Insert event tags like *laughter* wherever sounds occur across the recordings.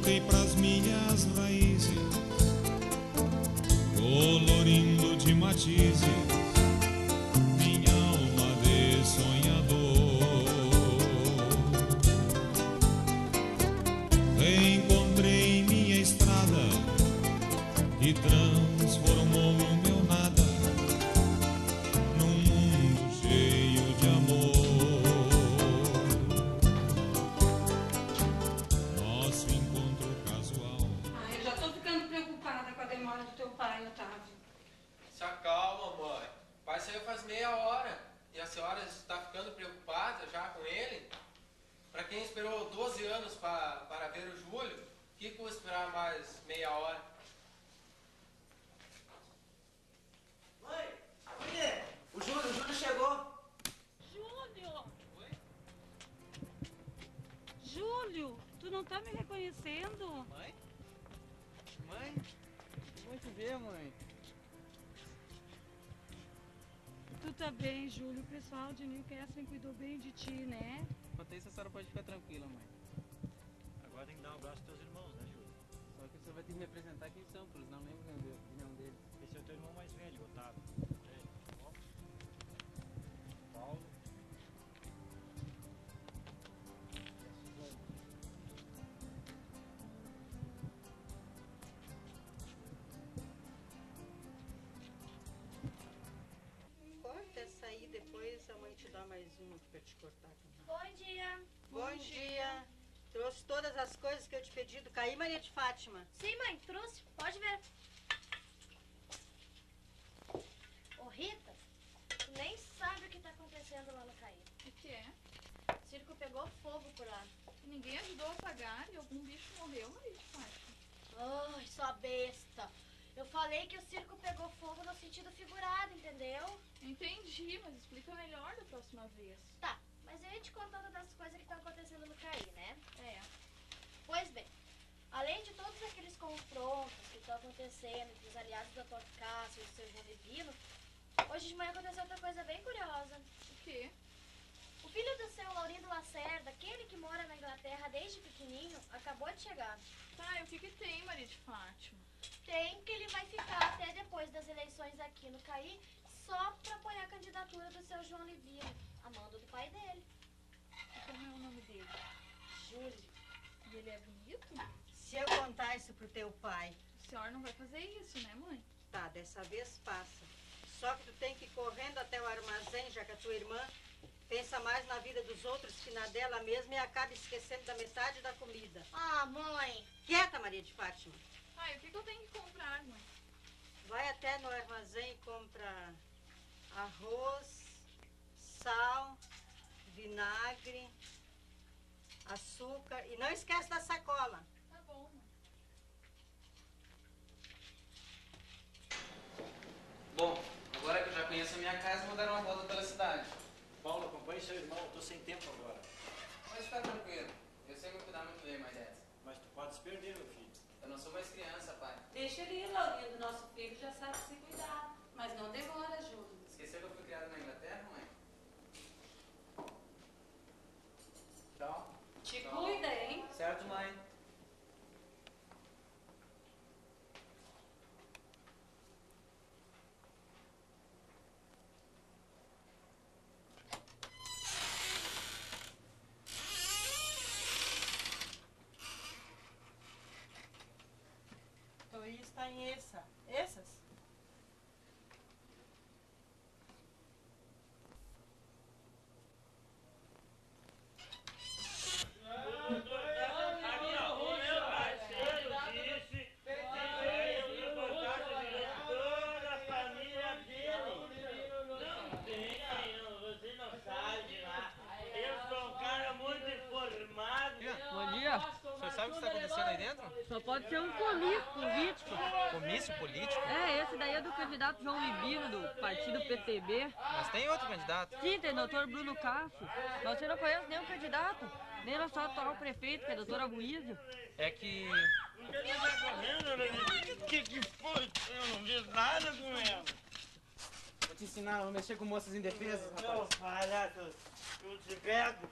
voltei pras minhas raízes, colorindo de matizes de Newcastle cuidou bem de ti, né? Quanto a isso, a senhora pode ficar tranquila, mãe. Agora tem que dar um abraço aos teus irmãos, né, Júlio? Só que o senhor vai ter que me apresentar quem são, porque eu não lembro nenhum de- nenhum deles. Esse é o teu irmão mais velho, Otávio. Depois a mãe te dá mais uma pra te cortar. Bom dia. Bom dia. Trouxe todas as coisas que eu te pedi do Caí Maria de Fátima. Sim, mãe, trouxe. Pode ver. Ô, Rita, tu nem sabe o que tá acontecendo lá no Caí. O que é? O circo pegou fogo por lá. Ninguém ajudou a apagar e algum bicho morreu, Maria de Fátima. Ai, sua besta. Eu falei que o circo pegou fogo no sentido figurado, entendeu? Entendi, mas explica melhor da próxima vez. Tá, mas eu ia te contando das coisas que estão acontecendo no Caí, né? É. Pois bem, além de todos aqueles confrontos que estão acontecendo entre os aliados da Dr. Cássio e o seu João Divino, hoje de manhã aconteceu outra coisa bem curiosa. O quê? O filho do seu Laurindo Lacerda, aquele que mora na Inglaterra desde pequenininho, acabou de chegar. Tá, e o que que tem, Maria de Fátima? Tem que ele vai ficar até depois das eleições aqui no CAI só pra apoiar a candidatura do seu João Livino, a mando do pai dele, E como é o nome dele? Júlio. E ele é bonito? Se eu contar isso pro teu pai, A senhora não vai fazer isso, né, mãe? tá, dessa vez passa. Só que tu tem que ir correndo até o armazém, já que a tua irmã pensa mais na vida dos outros que na dela mesma e acaba esquecendo da metade da comida. Ah, mãe! Quieta, Maria de Fátima. Ah, e o que que eu tenho que comprar, mãe? Vai até no armazém e compra arroz, sal, vinagre, açúcar e não esquece da sacola. Tá bom, mãe. Bom, agora que eu já conheço a minha casa, vou dar uma volta pela cidade. Paulo, acompanhe seu irmão. Tô sem tempo agora. Mas fica tranquilo. Eu sei me cuidar muito bem, mais dessa. Mas tu pode se perder, meu filho. Sou mais criança, pai. Deixa ele ir, Laurindo. Nosso filho já sabe se cuidar. Mas não demora, Júlio. Esqueceu que eu fui criado na Inglaterra, mãe? Tchau. Te Tchau. cuida, hein? Certo, mãe? Em essa. Essas? Bom dia. O senhor sabe o que está acontecendo aí dentro? Só pode ser um comício político. Comício político? É, esse daí é do candidato João Libino, do Mas tem outro candidato. Sim, tem o doutor Bruno Cássio. Mas você não conhece nenhum candidato. Nem o nosso atual prefeito, que é a doutora Buísio. É que. Que que foi? Eu não vi nada com ela. Vou te ensinar a mexer com moças indefesas, Não, rapaz. palhaço, eu te pego.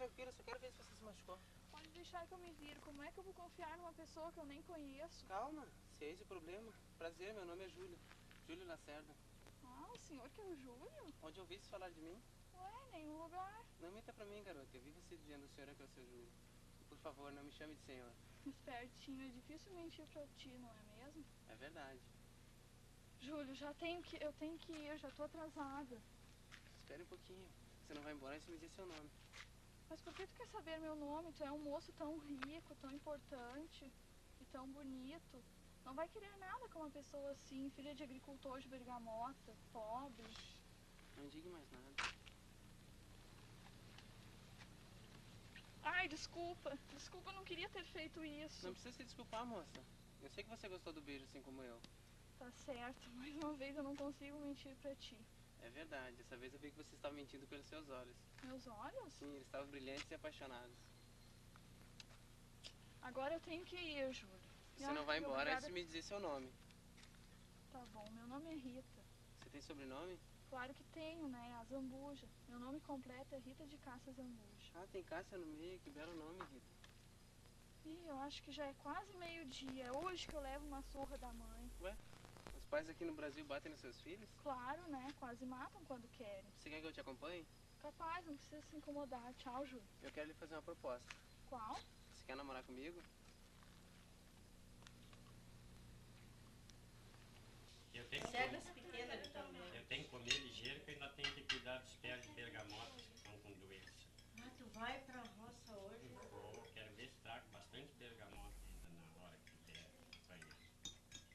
tranquilo, só quero ver se você se machucou. Pode deixar que eu me viro. Como é que eu vou confiar numa pessoa que eu nem conheço? Calma, se é esse o problema. Prazer, meu nome é Júlio. Júlio Lacerda. Ah, o senhor que é o Júlio? Onde ouvisse falar de mim? Ué, nenhum lugar. Não minta pra mim, garota. Eu vi você dizendo ao senhor que é o seu Júlio. Por favor, não me chame de senhor. Espertinho, é difícil mentir pra ti, não é mesmo? É verdade. Júlio, já tenho que. Eu tenho que ir, já tô atrasada. Espere um pouquinho. Você não vai embora antes de me dizer seu nome. Mas por que tu quer saber meu nome? Tu é um moço tão rico, tão importante e tão bonito. Não vai querer nada com uma pessoa assim, filha de agricultor de bergamota, pobre. Não diga mais nada. Ai, desculpa. Desculpa, eu não queria ter feito isso. Não precisa se desculpar, moça. Eu sei que você gostou do beijo assim como eu. Tá certo, *laughs* mais uma vez eu não consigo mentir pra ti. É verdade. Dessa vez eu vi que você estava mentindo pelos seus olhos. Meus olhos? Sim, eles estavam brilhantes e apaixonados. Agora eu tenho que ir, Júlio. Você Ai, não vai embora obrigada. antes de me dizer seu nome. Tá bom, meu nome é Rita. Você tem sobrenome? Claro que tenho, né? A Zambuja. Meu nome completo é Rita de Caça Zambuja. Ah, tem Cássia no meio. Que belo nome, Rita. Ih, eu acho que já é quase meio-dia. É hoje que eu levo uma surra da mãe. Ué? Os pais aqui no Brasil batem nos seus filhos? Claro, né? Quase matam quando querem. Você quer que eu te acompanhe? Capaz, não precisa se incomodar. Tchau, Júlio. Eu quero lhe fazer uma proposta. Qual? Você quer namorar comigo? Eu tenho, que Cegas comer, pequenas ali também. eu tenho que comer ligeiro que eu ainda tenho que cuidar dos pés de bergamotas que estão com doença. Ah, tu vai pra roça hoje? Vou, quero ver se trago bastante bergamota ainda na hora que der banho.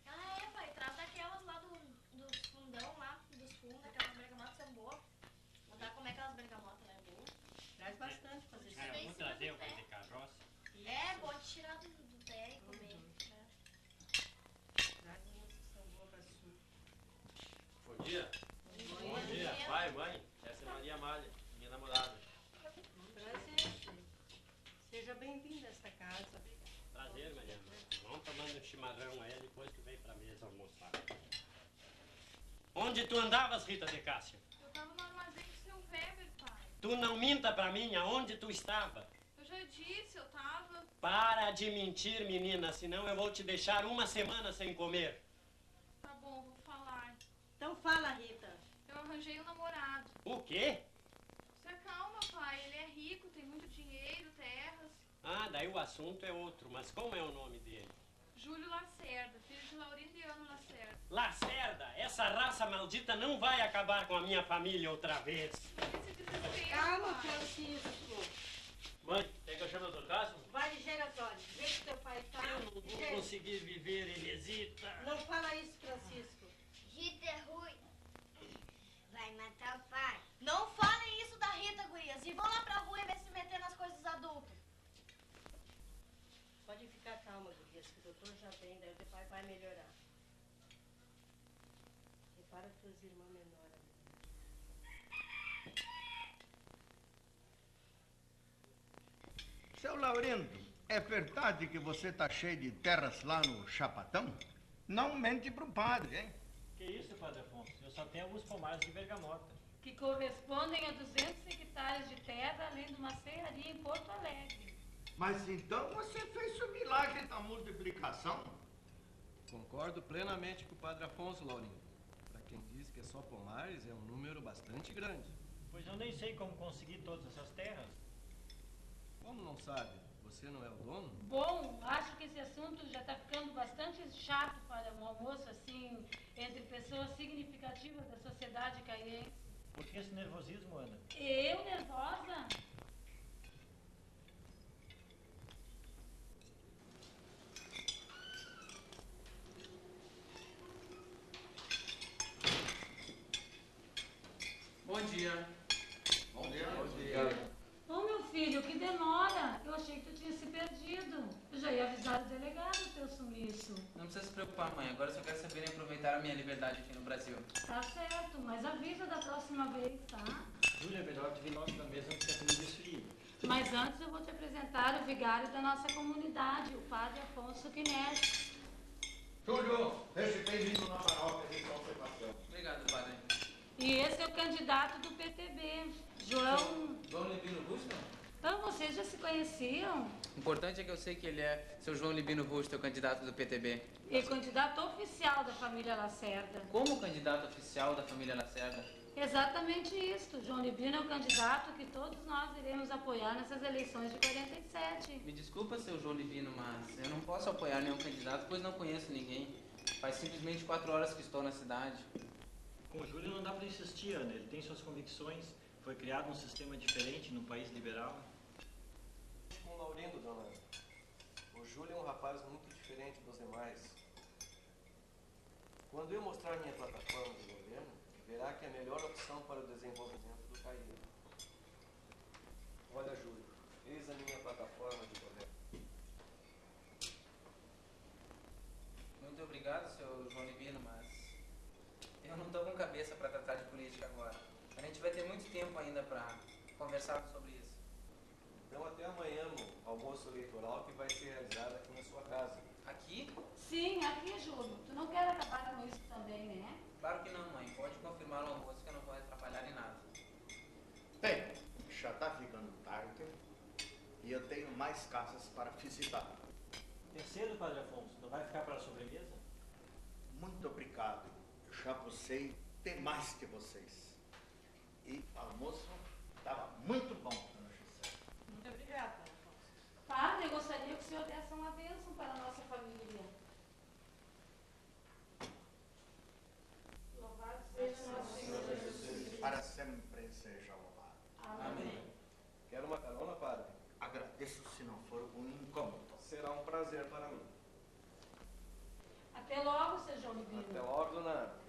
Ah, é, pai. Traz daquelas lá do, dos fundão lá, dos fundos, aquelas bergamotas são boas. Mandar comer aquelas bergamotas, né? Boa. Traz bastante pra fazer Ah, isso. eu vou trazer o de carroça. É, pode tirar do, do pé e comer. né? Traz umas que são boas pra suco. Bom dia. Bom dia, pai, mãe. Essa é Maria Malha, minha namorada. Prazer, filho. Seja bem-vindo a esta casa. Prazer, Mariana. Vamos tomando um chimarrão aí, depois tu vem pra mesa almoçar. Onde Rita de Cássia? Eu tava no armazém do seu Weber, pai. Tu não minta pra mim aonde tu estava. Eu já disse, eu tava. Para de mentir, menina, senão eu vou te deixar uma semana sem comer. Tá bom, vou falar. Então fala, Rita. Eu arranjei um namorado. O quê? Se acalma, pai. Ele é rico, tem muito dinheiro, terras. Ah, daí o assunto é outro, mas como é o nome dele? Júlio Lacerda, filho de Laurindo e Ana Lacerda. Essa raça maldita não vai acabar com a minha família outra vez. Calma. Francisco. Mãe, quer que eu chame o doutor Cássio? Vai ligeiro, Antônio. Vê que teu pai tá. Eu não vou Ligeiro. conseguir viver, ele hesita. Não fala isso, Francisco. Rita é ruim. Vai matar o pai. Não falem isso da Rita, gurias. E vão lá pra rua e ver se meter nas coisas dos adultos. Pode ficar calma, Gurias, que o doutor já vem, daí o teu pai vai melhorar. Repara tuas irmãs menores. Seu Laurindo, é verdade que você tá cheio de terras lá no Chapatão? Não mente pro padre, hein? Que isso, Padre Afonso? Eu só tenho alguns pomares de bergamota. que correspondem a 200 hectares de terra, além de uma serraria em Porto Alegre. Mas então você fez o milagre da multiplicação. Concordo plenamente com o Padre Afonso, Laurindo. Para quem diz que é só pomares, é um número bastante grande. Pois eu nem sei como conseguir todas essas terras. Como não sabe? Você não é o dono? Bom, acho que esse assunto já está ficando bastante chato para um almoço assim, entre pessoas significativas da sociedade caiense. Por que esse nervosismo, Ana? Eu nervosa? Bom dia. Bom dia, bom dia. Ô meu filho, que demora! Eu achei que tu tinha se perdido. Eu já ia avisar o delegado do teu sumiço. Não precisa se preocupar, mãe. Agora eu só quero saber aproveitar a minha liberdade aqui no Brasil. Tá certo, mas avisa da próxima vez, tá? Júlia, é melhor tu vir logo da mesa antes que a comida esfrie. Mas antes eu vou te apresentar o vigário da nossa comunidade, o padre Afonso Guinness. Júlio, seja bem-vindo na paróquia de São Sebastião. Obrigado, padre. E esse é o candidato do PTB, João. João Levino Russo? Aham, vocês já se conheciam? O importante é que eu sei que ele é seu João Libino Rusto, o candidato do PTB. E candidato oficial da família Lacerda. Como candidato oficial da família Lacerda? Exatamente isso. João Libino é o candidato que todos nós iremos apoiar nessas eleições de 47. Me desculpa, seu João Libino, mas eu não posso apoiar nenhum candidato, pois não conheço ninguém. Faz simplesmente quatro horas que estou na cidade. Com o Júlio não dá para insistir, Ana. Ele tem suas convicções. Foi criado um sistema diferente num país liberal. Com o Laurindo, dona. O Júlio é um rapaz muito diferente dos demais. Quando eu mostrar minha plataforma de governo, verá que é a melhor opção para o desenvolvimento do país. Olha, Júlio, eis a minha plataforma de governo. Muito obrigado, seu João Libino, mas eu não estou com cabeça para tratar de política agora. A gente vai ter muito tempo ainda para conversar sobre isso. Então até amanhã no almoço eleitoral que vai ser realizado aqui na sua casa. Aqui? Sim, aqui, Júlio. Tu não quer acabar com isso também, né? Claro que não, mãe. Pode confirmar no almoço que eu não vou atrapalhar em nada. Bem, já está ficando tarde e eu tenho mais casas para visitar. Terceiro, Padre Afonso, não vai ficar para a sobremesa? Muito obrigado. Já almocei demais que vocês. E o almoço estava muito bom, dona Gisele. Muito obrigada, Padre, eu gostaria que o senhor desse uma bênção para a nossa família. Louvado seja nosso Senhor Jesus. Para sempre seja louvado. Amém. Quer uma carona, padre? Agradeço se não for um incômodo. Será um prazer para mim. Até logo, seu João Libino. Até logo, dona Ana.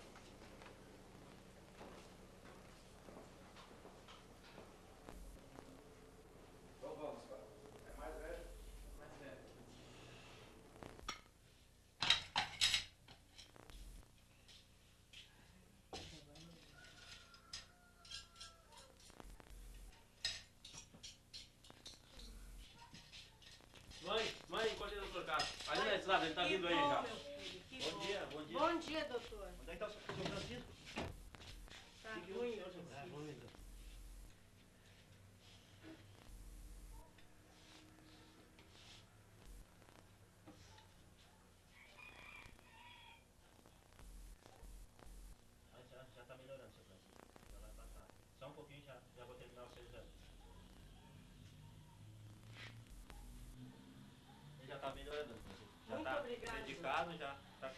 Então vamos, padre. É mais velho? Mais velho. Mãe, mãe, encontrei o doutor Castro. Ali na estrada, ele tá vindo aí já. meu filho, que Bom bom. dia, bom dia. Bom dia, doutor. Onde é que está o seu seu Francisco? Tá Que que ruim, houve, meu senhor? Ah, filho. vamos então. Ah, Já, já está melhorando, seu Francisco. Já vai passar. Só um pouquinho já, já vou terminar o seu exame. Ele já está melhorando, Francisco. Já Muito está obrigada. dedicado, já, tá,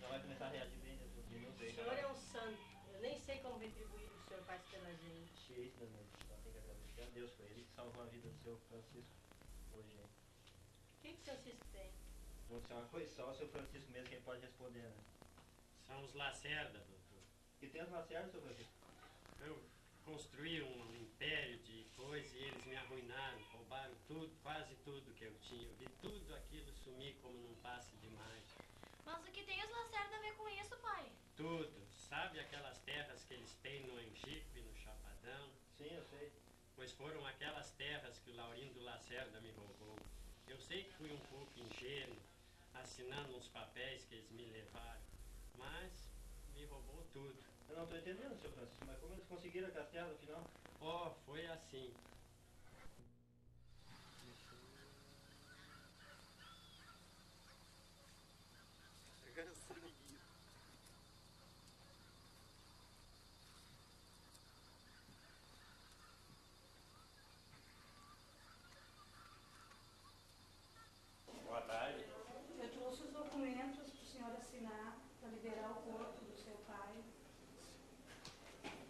já vai começar a reagir bem dentro dos minutos aí. O senhor é um santo. Eu nem sei como retribuir o que o pela gente. Cheio de Deus, só tem que agradecer a Deus, foi ele que salvou a vida do seu Francisco hoje. O que, que o senhor Cisco tem? Não sei uma coisa, só o seu Francisco mesmo quem pode responder, né? São os Lacerda, doutor. E tem as lacerdas, seu Francisco? Eu construí um império de coisas e eles me arruinaram, roubaram tudo, quase tudo que eu tinha. Eu vi tudo aquilo sumir como num passe de mágica. Mas o que tem os Lacerda a ver com isso, pai? Tudo. Sabe aquelas terras que eles têm no Angico Chapadão? Sim, eu sei. Pois foram aquelas terras que o Laurindo Lacerda me roubou. Eu sei que fui um pouco ingênuo, assinando uns papéis que eles me levaram, mas me roubou tudo. Eu não estou entendendo, seu Francisco, mas como eles conseguiram aquelas terras no final? Oh, foi assim. Boa tarde. Eu trouxe os documentos para o senhor assinar para liberar o corpo do seu pai.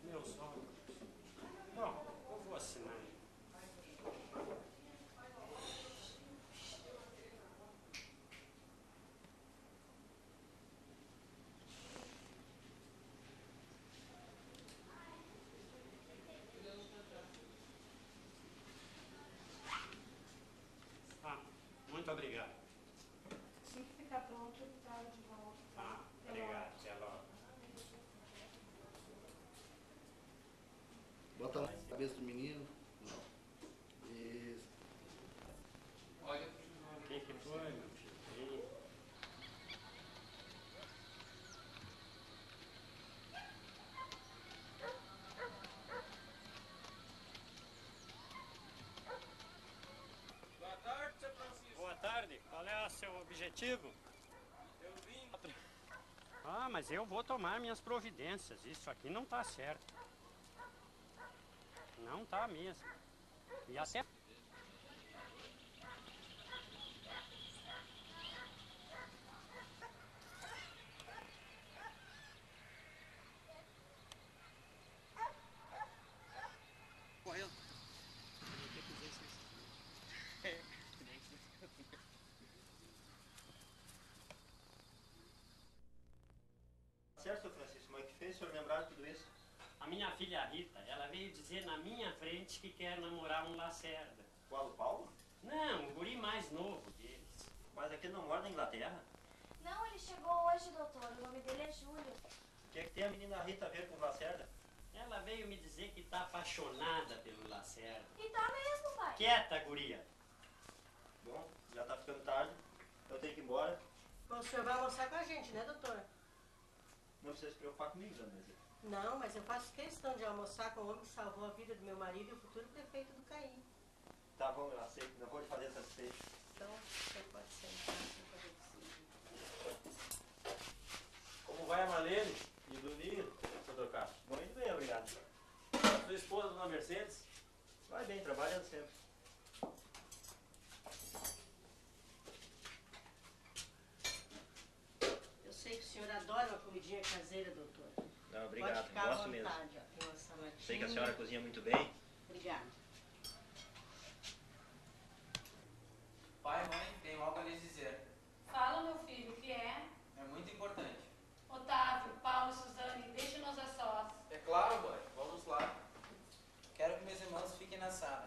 Meu sogro. Bom, eu vou assinar. Ah, muito obrigado. Assim que ficar pronto, eu trago de volta. Ah, obrigado. Até logo. Bota lá na cabeça do menino. Seu objetivo? Eu vim. Ah, mas eu vou tomar minhas providências. Isso aqui não tá certo. Não tá mesmo. E até. Correndo. Certo, seu Francisco, mas o que fez o senhor lembrar de tudo isso? A minha filha Rita, ela veio dizer na minha frente que quer namorar um Lacerda. Qual, o Paulo? Não, o guri mais novo deles. Mas aquele não mora na Inglaterra? Não, ele chegou hoje, doutor. O nome dele é Júlio. O que é que tem a menina Rita a ver com o Lacerda? Ela veio me dizer que tá apaixonada pelo Lacerda. E tá mesmo, pai. Quieta, guria. Bom, já tá ficando tarde. Eu tenho que ir embora. Bom, o senhor vai almoçar com a gente, né, doutora? Não precisa se preocupar comigo, dona. Não, mas eu faço questão de almoçar com o homem que salvou a vida do meu marido e o futuro prefeito do Caí. Tá bom, eu aceito. Não vou lhe fazer satisfeito. Então, você pode sentar sem fazer possível. Como vai a Marlene e o Dunir, doutor Castro? Muito bem, obrigado. Sua esposa, dona Mercedes? Vai bem, trabalhando sempre. Eu sei que o senhor adora uma comidinha caseira, doutor. Não, obrigado. Pode ficar Gosto à mesmo. vontade, ó. Uma saladinha. Sei que a senhora cozinha muito bem. Obrigada. Pai, mãe, tenho algo a lhes dizer. Fala, meu filho, o que é? É muito importante. Otávio, Paulo, Suzane, deixe-nos a sós. É claro, mãe. Vamos lá. Quero que meus irmãos fiquem na sala.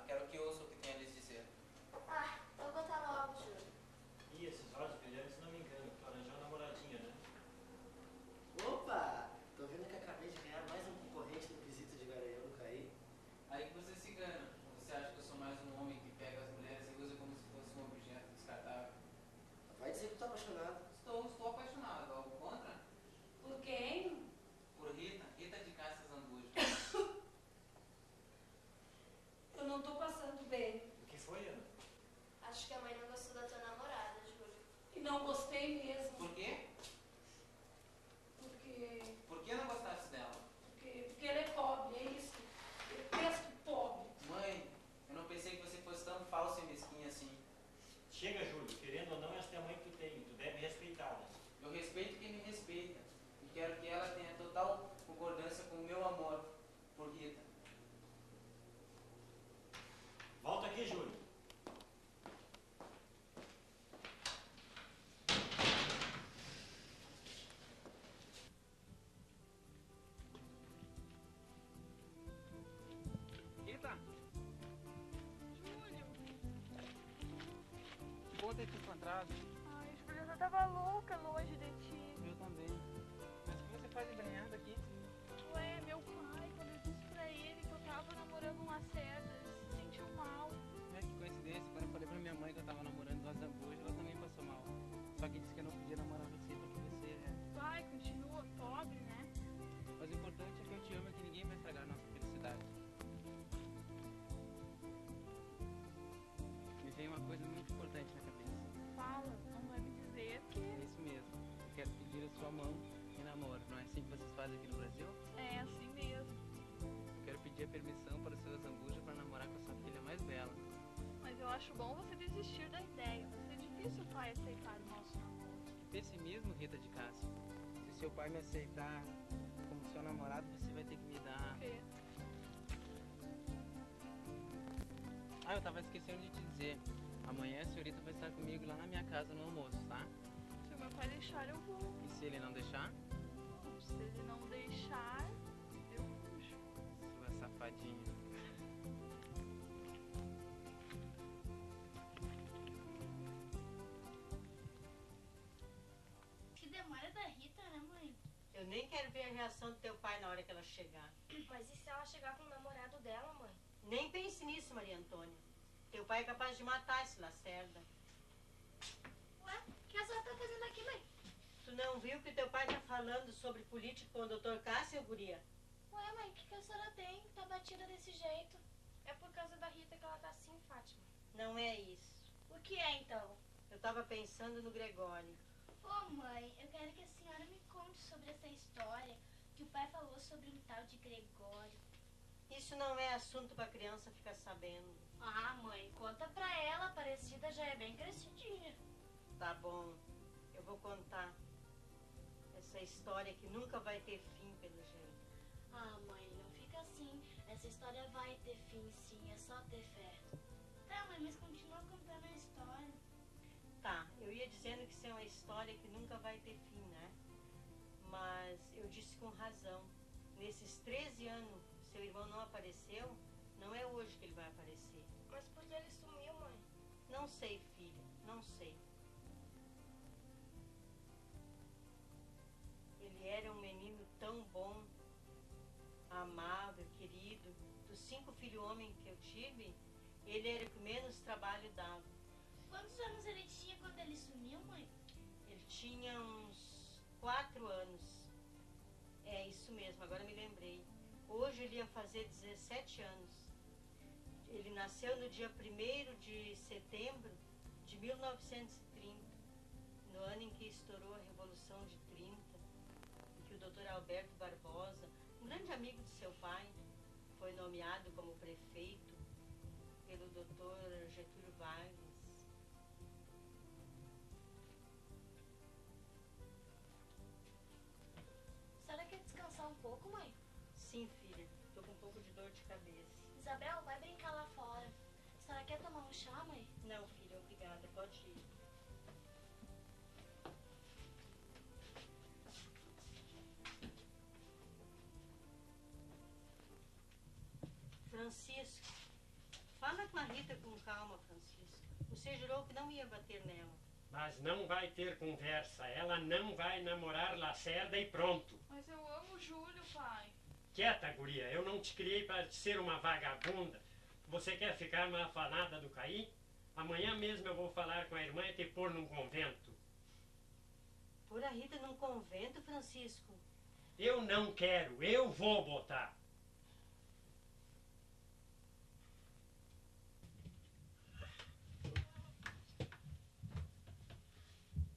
Ter te encontrado. Ai, Júlio, eu já tava louca longe de ti. Eu também. Mas o que você faz embrenhada aqui? Ué, meu pai, quando eu disse pra ele que eu tava namorando um Lacerda, ele se sentiu mal. É que coincidência, quando eu falei pra minha mãe que eu tava namorando sua mão em namoro. Não é assim que vocês fazem aqui no Brasil? É assim mesmo. Quero pedir a permissão para o seu Zambuja para namorar com a sua filha mais bela. Mas eu acho bom você desistir da ideia. Vai ser difícil o pai aceitar o nosso namoro. Pessimismo, Rita de Castro. Se seu pai me aceitar como seu namorado, você vai ter que me dar. Quê? Ah, eu tava esquecendo de te dizer. Amanhã a senhorita vai estar comigo lá na minha casa no almoço, tá? Se o meu pai deixar, eu vou. E se ele não deixar? Se ele não deixar, eu fujo. Sua safadinha. Que demora da Rita, né, mãe? Eu nem quero ver a reação do teu pai na hora que ela chegar. Mas e se ela chegar com o namorado dela, mãe? Nem pense nisso, Maria Antônia. Teu pai é capaz de matar esse Lacerda. Ué, o que a senhora tá fazendo aqui, mãe? Tu não viu que teu pai tá falando sobre política com o doutor Cássio, guria? Ué, mãe, o que, que a senhora tem? Tá batida desse jeito. É por causa da Rita que ela tá assim, Fátima. Não é isso. O que é, então? Eu tava pensando no Gregório. Ô mãe, eu quero que a senhora me conte sobre essa história que o pai falou sobre um tal de Gregório. Isso não é assunto pra criança ficar sabendo. Ah, mãe, conta pra ela, a Aparecida já é bem crescidinha. Tá bom, eu vou contar. Essa história que nunca vai ter fim, pelo jeito. Ah, mãe, não fica assim. Essa história vai ter fim, sim, é só ter fé. Tá, mãe, mas continua contando a história. Tá, eu ia dizendo que isso é uma história que nunca vai ter fim, né? Mas eu disse com razão. Nesses 13 anos, seu irmão não apareceu, não é hoje que ele vai aparecer. Mas por que ele sumiu, mãe? Não sei, filha, não sei. Amável, querido. Dos cinco filhos homens que eu tive, ele era o que menos trabalho dava. Quantos anos ele tinha quando ele sumiu, mãe? Ele tinha uns quatro anos. É isso mesmo, agora me lembrei. Hoje ele ia fazer 17 anos. Ele nasceu no dia 1 de setembro de 1930, no ano em que estourou a Revolução de 30, em que o doutor Alberto Barbosa, grande amigo de seu pai, foi nomeado como prefeito pelo doutor Getúlio Vargas. A senhora quer descansar um pouco, mãe? Sim, filha, tô com um pouco de dor de cabeça. Isabel, vai brincar lá fora. A senhora quer tomar um chá, mãe? Não, filha, Francisco, fala com a Rita com calma, Francisco. Você jurou que não ia bater nela. Mas não vai ter conversa. Ela não vai namorar Lacerda e pronto. Mas eu amo o Júlio, pai. Quieta, guria. Eu não te criei para ser uma vagabunda. Você quer ficar uma afanada do Caí? Amanhã mesmo eu vou falar com a irmã e te pôr num convento. Pôr a Rita num convento, Francisco? Eu não quero. Eu vou botar.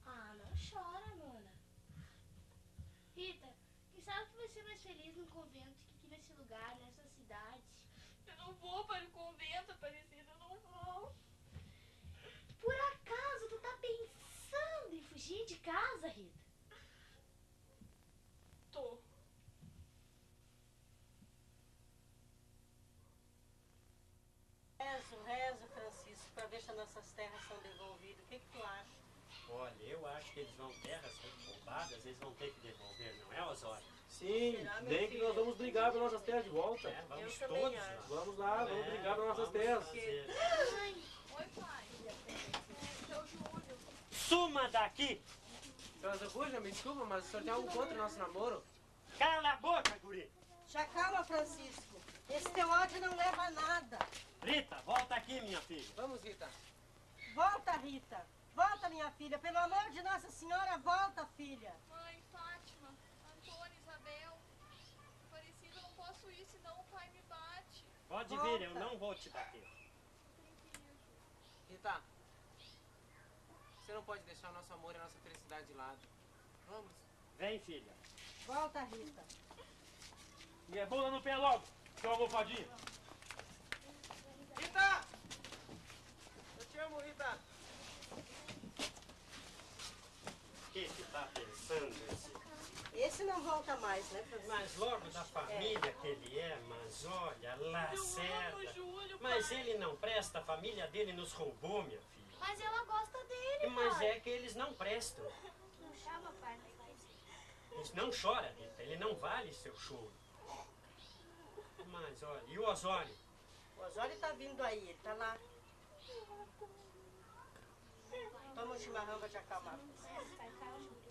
Ah, não chora, Mona. Rita, quem sabe tu vai ser mais feliz num convento que aqui nesse lugar, nessa cidade. Eu não vou para o convento, Aparecida, eu não vou. Por acaso tu tá pensando em fugir de casa, Rita? Tô. Rezo, rezo, Francisco, para ver se as nossas terras são devolvidas. O que, que tu acha? Olha, eu acho que eles vão terras roubadas, eles vão ter que devolver, não é, Osório? Sim, Será, bem que nós vamos brigar pelas nossas terras de volta. É, vamos Eu todos lá. Vamos lá, vamos É, brigar pelas nossas vamos terras. fazer. Oi, pai. Suma daqui! Seu Zambuja, me desculpa, mas o senhor tem algo contra o nosso namoro? Cala a boca, guri! Já calma, Francisco. Esse teu ódio não leva a nada. Rita, volta aqui, minha filha. Vamos, Rita. Volta, Rita. Volta, minha filha. Pelo amor de Nossa Senhora, volta, filha. Mãe, Fátima, Antônio, Isabel. Aparecida, eu não posso ir, senão o pai me bate. Pode Volta. vir, eu não vou te bater. Rita, você não pode deixar o nosso amor e a nossa felicidade de lado. Vamos. Vem, filha. Volta, Rita. E é bunda no pé logo, seu almofadinha. Rita! Eu te amo, Rita. O que que tá pensando esse? Esse não volta mais, né, Francisco? Mas logo da família que ele é, mas olha, Lacerda. Júlio, Mas ele não presta, a família dele nos roubou, minha filha. mas ela gosta dele, Mas pai. é que eles não prestam. Não chama, pai, Ele não chora, Rita, ele não vale seu choro. Mas olha, e o Osório? O Osório tá vindo aí, ele tá lá. Toma um chimarrão pra te acalmar. Bom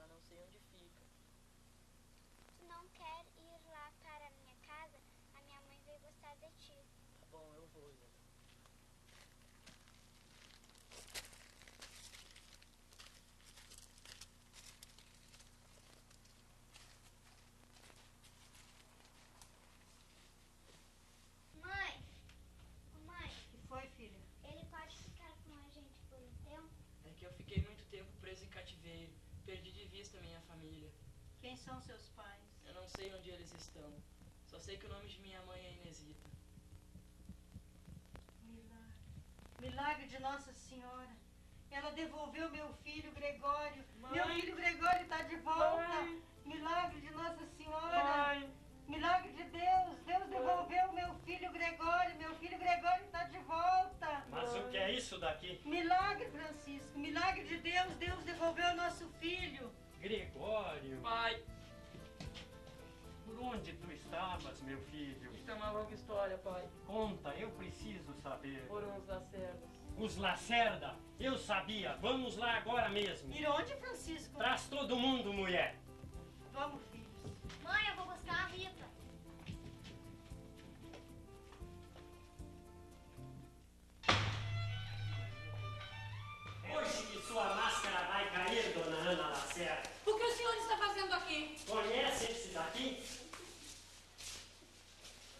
só não sei onde fica. Tu não quer ir lá para a minha casa? A minha mãe vai gostar de ti. Tá bom, eu vou, Isa. Mãe! Mãe, O que foi, filha? ele pode ficar com a gente por um tempo? É que eu fiquei muito tempo preso em cativeiro. Perdi de vista minha família. Quem são seus pais? Eu não sei onde eles estão. Só sei que o nome de minha mãe é Inesita. Milagre. Milagre de Nossa Senhora. Ela devolveu meu filho Gregório. Mãe. Meu filho Gregório está de volta. Mãe. Milagre de Nossa Senhora. Mãe. Milagre de Deus. Deus devolveu meu filho Gregório. Meu filho Gregório está de volta. Mas o que é isso daqui? Milagre, Francisco. Milagre de Deus. Deus devolveu nosso filho. Gregório. Pai. Por onde tu estavas, meu filho? Isso é uma longa história, pai. Conta, eu preciso saber. Foram os lacerdas. Os Lacerda, eu sabia. Vamos lá agora mesmo. Ir onde, Francisco? Traz todo mundo, mulher. Vamos, filhos. Mãe, eu vou buscar a Rita. Hoje que sua máscara vai cair, dona Ana Lacerda. O que o senhor está fazendo aqui? Conhece esse daqui?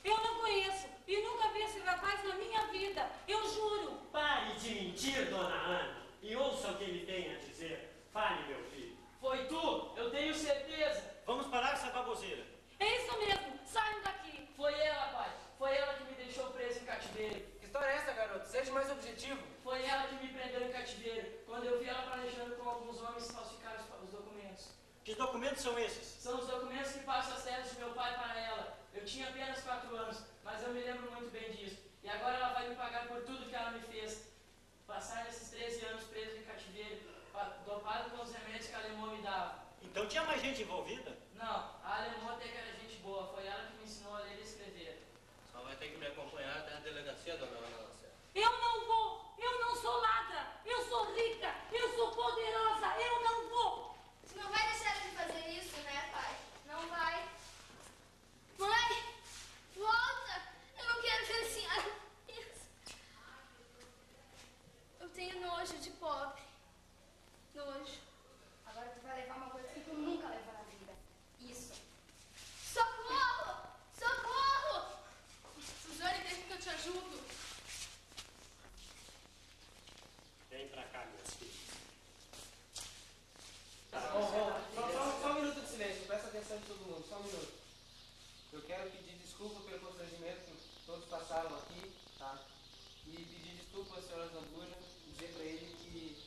Eu não conheço e nunca vi esse rapaz na minha vida. Eu juro. Pare de mentir, dona Ana, e ouça o que ele tem a dizer. Fale, meu filho. Foi tu, eu tenho certeza. Vamos parar essa baboseira. É isso mesmo. Saiam daqui. Foi ela, pai. Foi ela que me deixou preso em cativeiro. Que história é essa, garoto? Seja mais objetivo. Foi ela que me prendeu em cativeiro. Quando eu vi ela planejando com alguns homens falsificar os, os documentos. Que documentos são esses? São os documentos que passam as teses de meu pai para ela. Eu tinha apenas 4 anos, mas eu me lembro muito bem disso. E agora ela vai me pagar por tudo que ela me fez. Passar esses 13 anos preso em cativeiro, pa- dopado com os remédios que a Alemão me dava. Então tinha mais gente envolvida? Não, a Alemão até que era gente boa. Foi ela que me ensinou a ler e escrever. Só vai ter que me acompanhar até a delegacia, dona Ana Lacerda. Eu não vou. Eu não sou ladra. Eu sou rica. Eu sou poderosa. Eu não vou. Vai deixar de fazer isso, né, pai? bastante todo mundo, só um minuto. Eu quero pedir desculpa pelo constrangimento que todos passaram aqui, tá? E pedir desculpa ao senhor Zambuja, dizer para ele que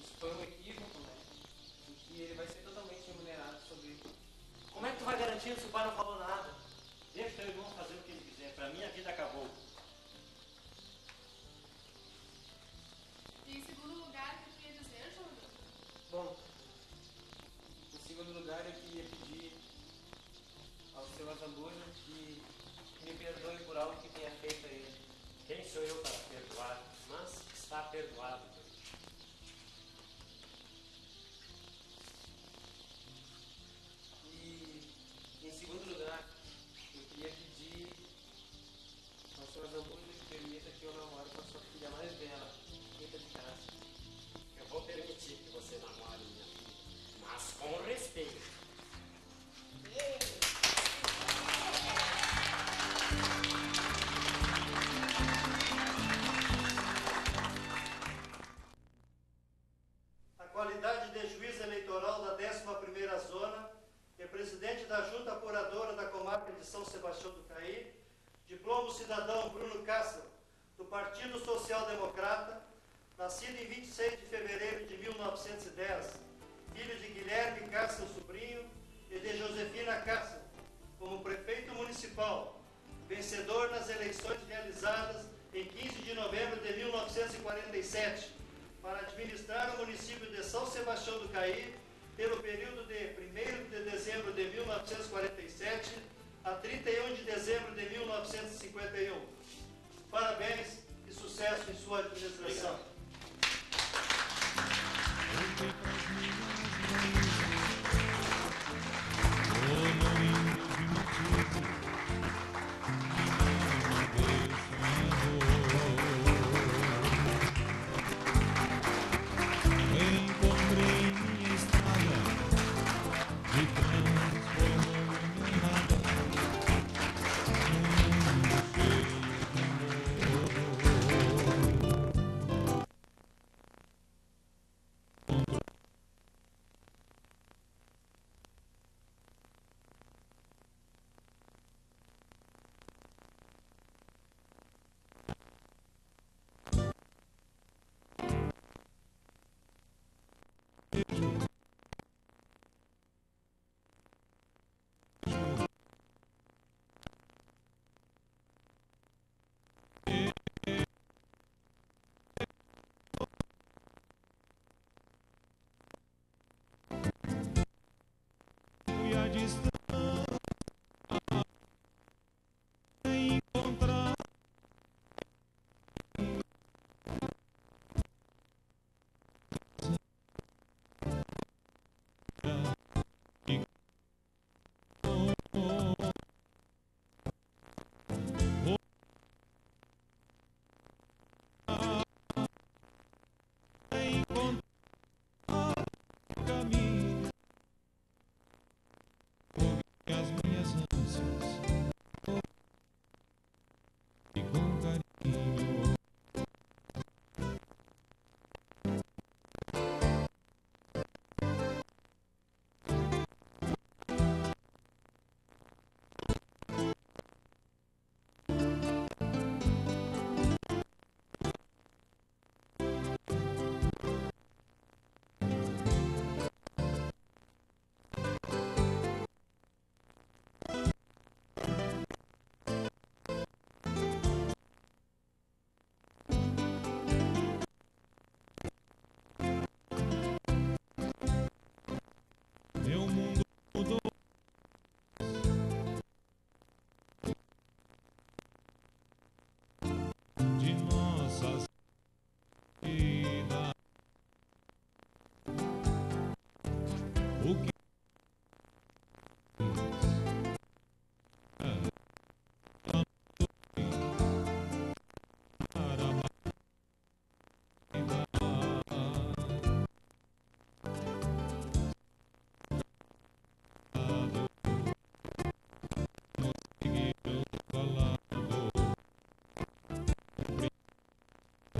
isso foi um equívoco, né? E que ele vai ser totalmente remunerado sobre isso. Como é que tu vai garantir se o pai não falou nada? Deixa teu irmão fazer o que ele quiser, pra mim a vida acabou. Zambuja que me perdoe por algo que tenha feito a ele. Quem sou eu para perdoar? Mas está perdoado. E em segundo lugar, eu queria pedir ao senhor Zambuja que permita que eu namore Partido Social Democrata, nascido em 26 de fevereiro de 1910, filho de Guilherme Cássio Sobrinho e de Josefina Cássio, como prefeito municipal, vencedor nas eleições realizadas em 15 de novembro de 1947, para administrar o município de São Sebastião do Caí pelo período de 1 de dezembro de 1947 a 31 de dezembro de 1951. Parabéns sucesso em sua administração.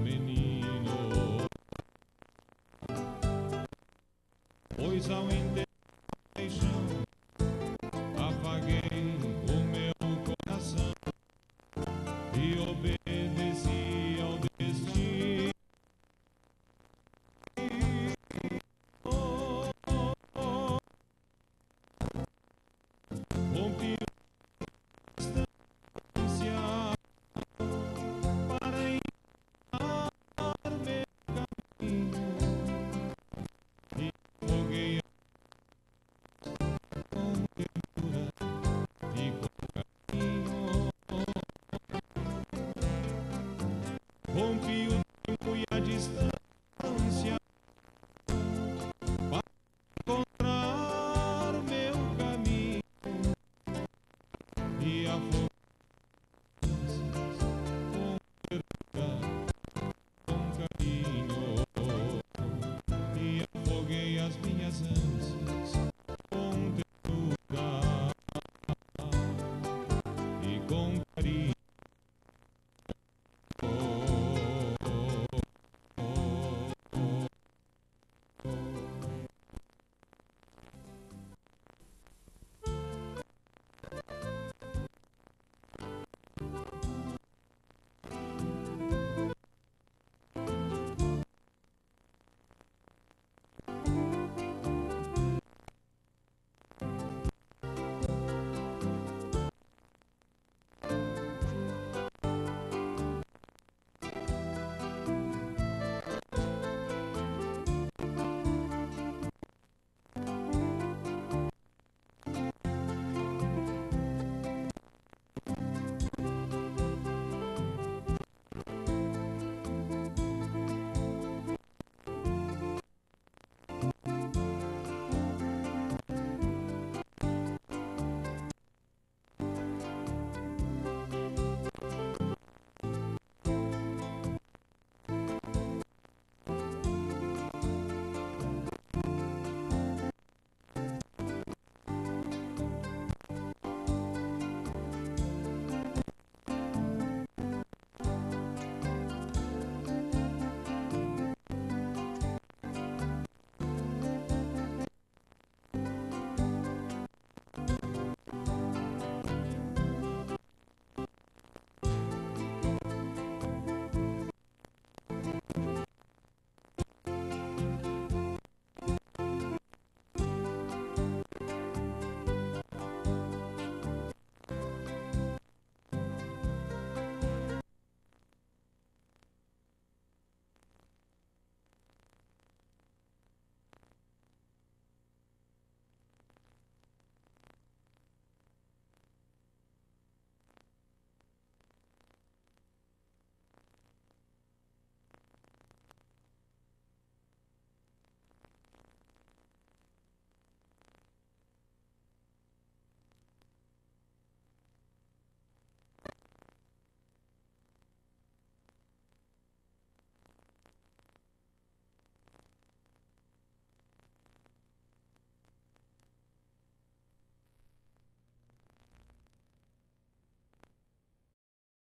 Menino pois ao